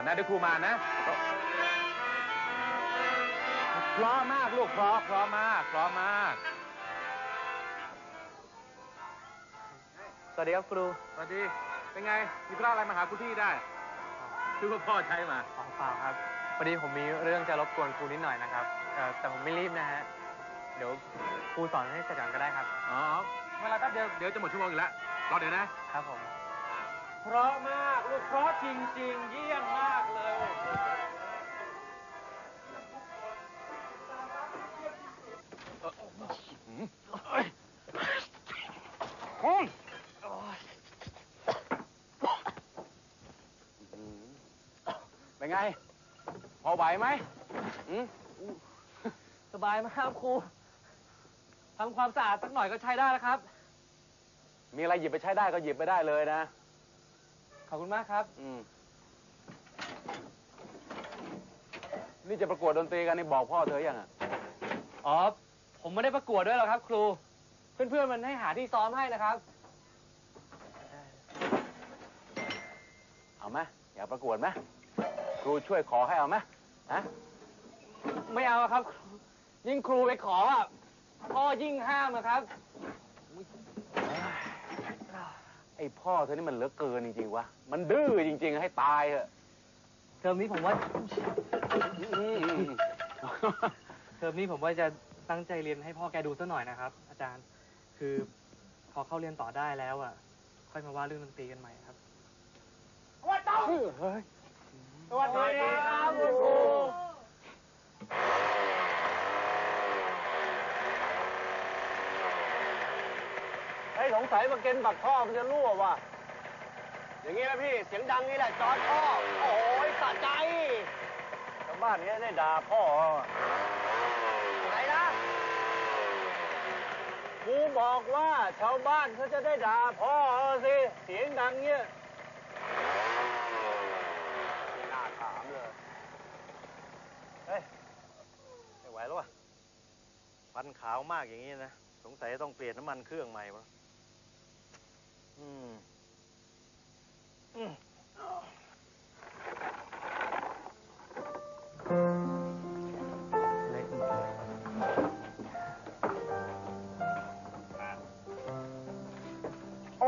นะเดี๋ยวครูมานะเพราะมากลูกเพราะเพราะมากเพราะมาก สวัสดีครับครูสวัสดี เป็นไง มีธุระอะไรมาหาคุณพี่ได้คือว่าพ่อใช้มาอ๋อเปล่าครับพอดีผมมีเรื่องจะรบกวนครูนิดหน่อยนะครับเอ่อแต่ผมไม่รีบนะฮะ เดี๋ยวครูสอนให้เสร็จก่อนก็ได้ครับ อ๋อเวลาแป๊บเดียวเดี๋ยวจะหมดชั่วโมงอยู่แล้วรอเดี๋ยวนะ ครับผม เพราะมากลูกเพราะจริง ๆ เยี่ยมมากเลย เป็นไง พอไหวไหมอืมสบายมากครับครูทำความสะอาดสักหน่อยก็ใช้ได้แล้วครับ มีอะไรหยิบไปใช้ได้ก็หยิบไปได้เลยนะ ขอบคุณมากครับ อืม นี่จะประกวดดนตรีกันนี่บอกพ่อเธอยังอะ อ๋อ ผมไม่ได้ประกวดด้วยหรอกครับ ครู เพื่อนๆมันให้หาที่ซ้อมให้นะครับ เอาไหมอยากประกวดไหมครูช่วยขอให้เอาไหมฮะไม่เอาครับยิ่งครูไปขออะพ่อยิ่งห้ามอะครับ ไอพ่อเธอนี่มันเหลือเกินจริงๆวะ มันดื้อจริง ๆ ให้ตายเถอะเทอมนี้ผมว่า อืมเทอมนี้ผมว่าจะตั้งใจเรียนให้พ่อแกดูสักหน่อยนะครับ อาจารย์ คือพอเข้าเรียนต่อได้แล้วอะ ค่อยมาว่าเรื่องดนตรีกันใหม่ครับเฮ้ยสวัสดีครับคุณครู ไอ้ย สงสัยมาเก็นบักท่อมันจะรั่วว่ะ อย่างงี้นะพี่ เสียงดังนี่แหละจอดพ่อ โอ้ยสะใจชาวบ้านเนี้ได้ด่าพ่อไหนนะกูบอกว่าชาวบ้านเขาจะได้ด่าพ่อสิ เสียงดังเนี้ยไม่น่าถามเลย เฮ้ย ไม่ไหวแล้ววะฟันขาวมากอย่างนี้นะ สงสัยต้องเปลี่ยนน้ำมันเครื่องใหม่วะ โอ้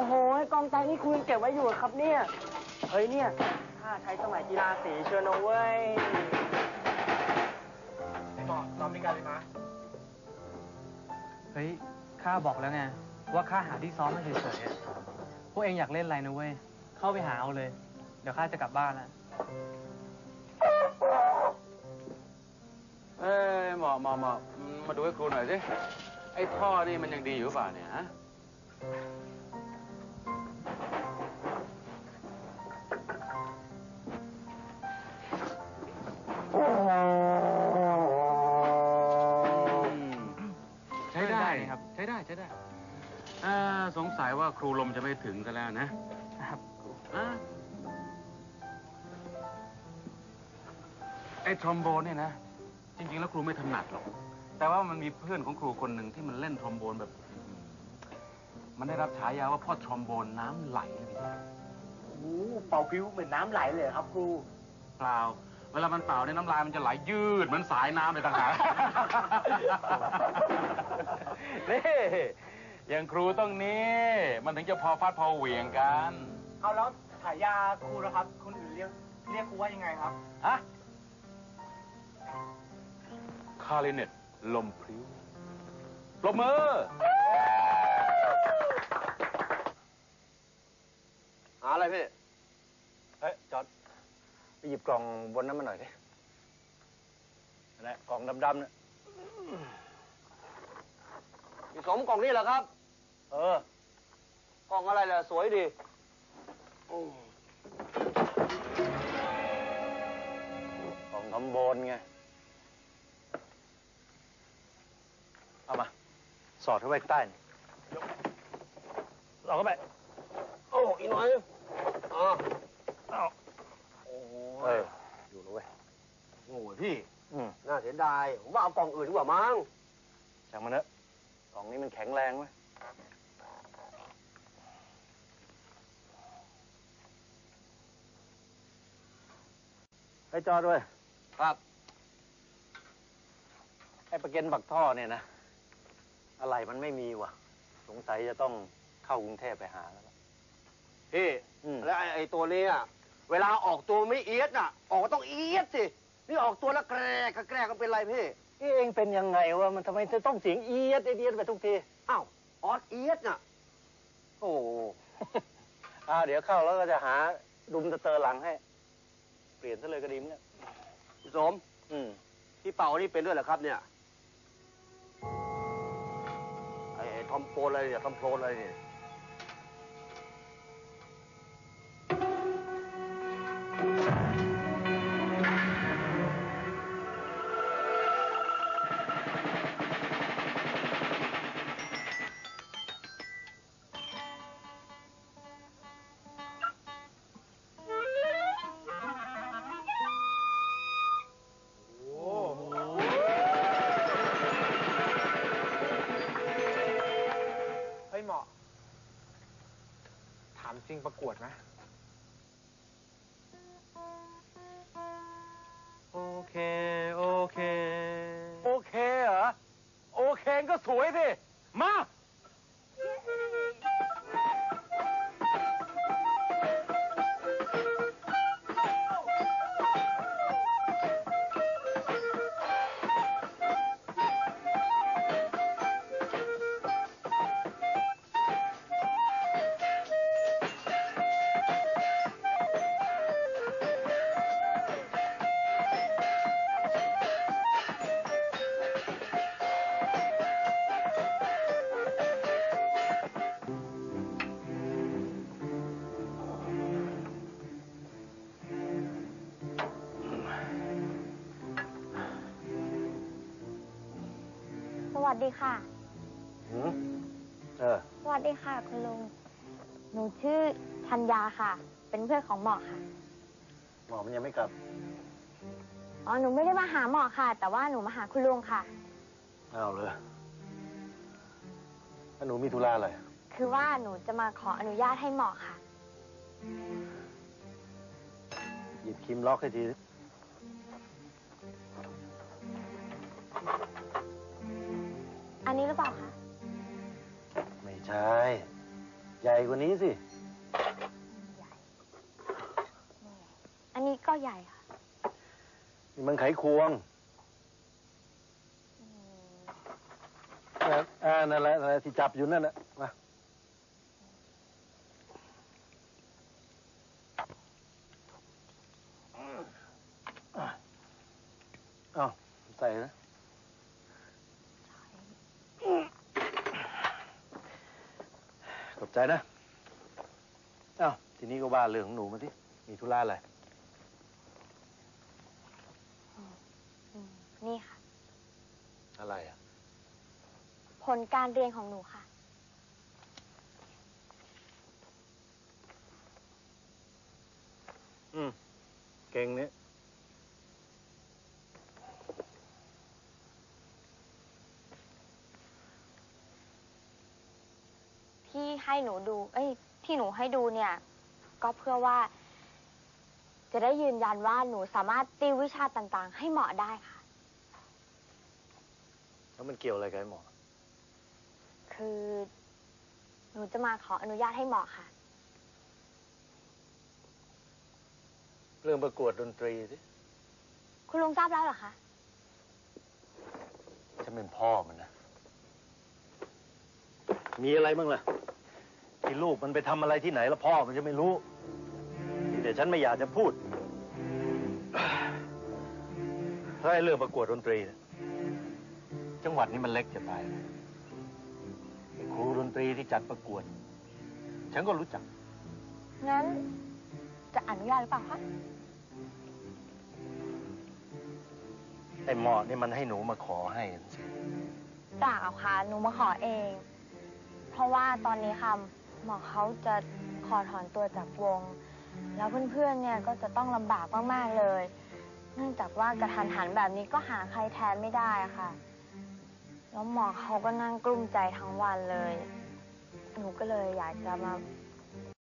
โห กองใจนี่คุณเก็บไว้อยู่เหรอครับเนี่ย เฮ้ยเนี่ย ถ้าใช้สมัยกีฬาสีเชียวนะเว้ยไม่เหมาะซ้อมด้วยกันเลยนะเฮ้ย ข้าบอกแล้วไง ว่าข้าหาที่ซ้อมมาเฉยๆอะ พวกเองอยากเล่นอะไรนะเว้ย เข้าไปหาเอาเลย เดี๋ยวข้าจะกลับบ้านแล้วเอ้ยหมอหมอหมอมาดูให้ครูหน่อยสิ ไอ้ท่อนี่มันยังดีอยู่หรือเปล่าเนี่ยฮะ สงสัยว่าครูลมจะไม่ถึงกันแล้วนะครับอะไอ้ทรอมโบนเนี่ยนะ จริง ๆ แล้วครูไม่ถนัดหรอก แต่ว่ามันมีเพื่อนของครูคนหนึ่งที่มันเล่นทรอมโบนแบบ มันได้รับฉายาว่าพ่อทรอมโบนน้ำไหลเลยทีเดียวโอ้โหเป่าพิ้วเหมือนน้ำไหลเลยเหรอครับครู เปล่า เวลามันเป่าเนี่ยน้ำลายมันจะไหลยืดเหมือนสายน้ำเลยต่างหาก นี่ อย่างครูต้องนี้ มันถึงจะพอฟาดพอเหวี่ยงกันเอาแล้วฉายาครูนะครับ คนอื่นเรียกเรียกครูว่ายังไงครับฮะคาริเนตลมพริ้วปรบมือหาอะไรพี่ เฮ้ยจอดไปหยิบกล่องบนนั้นมาหน่อยดินั่นแหละกล่องดำๆเนี่ยมีสมกล่องนี่เหรอครับ เออกล่องอะไรล่ะ สวยดีกล่องทำโบนไง เอามา สอดเข้าไปใต้นี่สอดเข้าไป โอ้อีกหน่อยอ่าเอาโอ้เออ อยู่แล้วเว้ยโอ้ยพี่ อืมน่าเสียดาย ผมว่าเอากล่องอื่นดีกว่ามั้ง ช่างมันเถอะกล่องนี้มันแข็งแรงเว้ย ไปจอดด้วย ครับ ไอ้ประเก็นบักท่อเนี่ยนะ อะไรมันไม่มีว่ะสงสัยจะต้องเข้ากรุงเทพไปหาแล้วล่ะ พี่อืม แล้วไอ้ไอ้ตัวนี้อะเวลาออกตัวไม่เอียดน่ะ ออกต้องเอียดสินี่ออกตัวแล้วแกรกก็แกรกก็เป็นไรพี่นี่เองเป็นยังไงวะมันทำไมจะต้องเสียงเอียดเอียดไปทุกที อ้าวออดเอียดน่ะโอ้โหอ่าเดี๋ยวเข้าแล้วก็จะหาดุมสเตอร์หลังให้ เปลี่ยนซะเลยก็ดีมั้งเนี่ยพี่สมอืมพี่เป่านี่เป็นด้วยเหรอครับ เนี่ยไอ้ไอ้ทอมโปนอะไรเนี่ยทอมโพนอะไรเนี่ย กวดไหมโอเค โอเค โอเคเหรอ โอเคก็สวยสิ มา วัสดีค่ะ หืมเออ สวัสดีค่ะ คุณลุง หนูชื่อธัญญาค่ะ เป็นเพื่อนของหมอค่ะ หมอมันยังไม่กลับ อ๋อ หนูไม่ได้มาหาหมอค่ะ แต่ว่าหนูมาหาคุณลุงค่ะ เอาเลยแล้วหนูมีธุระอะไร คือว่าหนูจะมาขออนุญาตให้หมอค่ะ หยิบคิมล็อกให้ที อันนี้หรือเปล่าคะ ไม่ใช่ ใหญ่กว่านี้สิใหญ่อันนี้ก็ใหญ่ค่ะ นี่มันไขควงอืมอะอ่านั่นแหละนั่นแหละที่จับอยู่นั่นแหละมาเอาใส่นะ ขอบ ใจนะเอ้าทีนี้ก็ว่าเรื่องของหนูมาที่มีธุระอะไรอืมนี่ค่ะ อะไรอะ ผลการเรียนของหนูค่ะ อืม เก่งเนี่ย ที่ ให้หนูดู เอ้ย ที่หนูให้ดูเนี่ย ก็เพื่อว่า จะได้ยืนยันว่าหนูสามารถติววิชาต่างๆ ให้เหมาะได้ค่ะ แล้วมันเกี่ยวอะไรกับไอ้หมอ คือ หนูจะมาขออนุญาตให้เหมาะค่ะ เรื่องประกวดดนตรีสิคุณลุงทราบแล้วเหรอคะ ฉันเป็นพ่อมันนะ มีอะไรบ้างล่ะ ที่ลูกมันไปทำอะไรที่ไหนแล้วพ่อมันจะไม่รู้นี่แต่ฉันไม่อยากจะพูดถ้าไอ้เรื่องประกวดดนตรีเนี่ยจังหวัดนี้มันเล็กจะตายไอ้ครูดนตรีที่จัดประกวด ฉันก็รู้จัก งั้น จะอนุญาตหรือเปล่าคะ ไอ้หมอนี่มันให้หนูมาขอให้สิ เปล่าค่ะ หนูมาขอเอง เพราะว่าตอนนี้ค่ะ หมอเขาจะขอถอนตัวจากวง แล้วเพื่อนๆเนี่ยก็จะต้องลำบากมากๆเลย เนื่องจากว่ากระทันหันแบบนี้ก็หาใครแทนไม่ได้อะค่ะ แล้วหมอเขาก็นั่งกลุ้มใจทั้งวันเลย หนูก็เลยอยากจะมา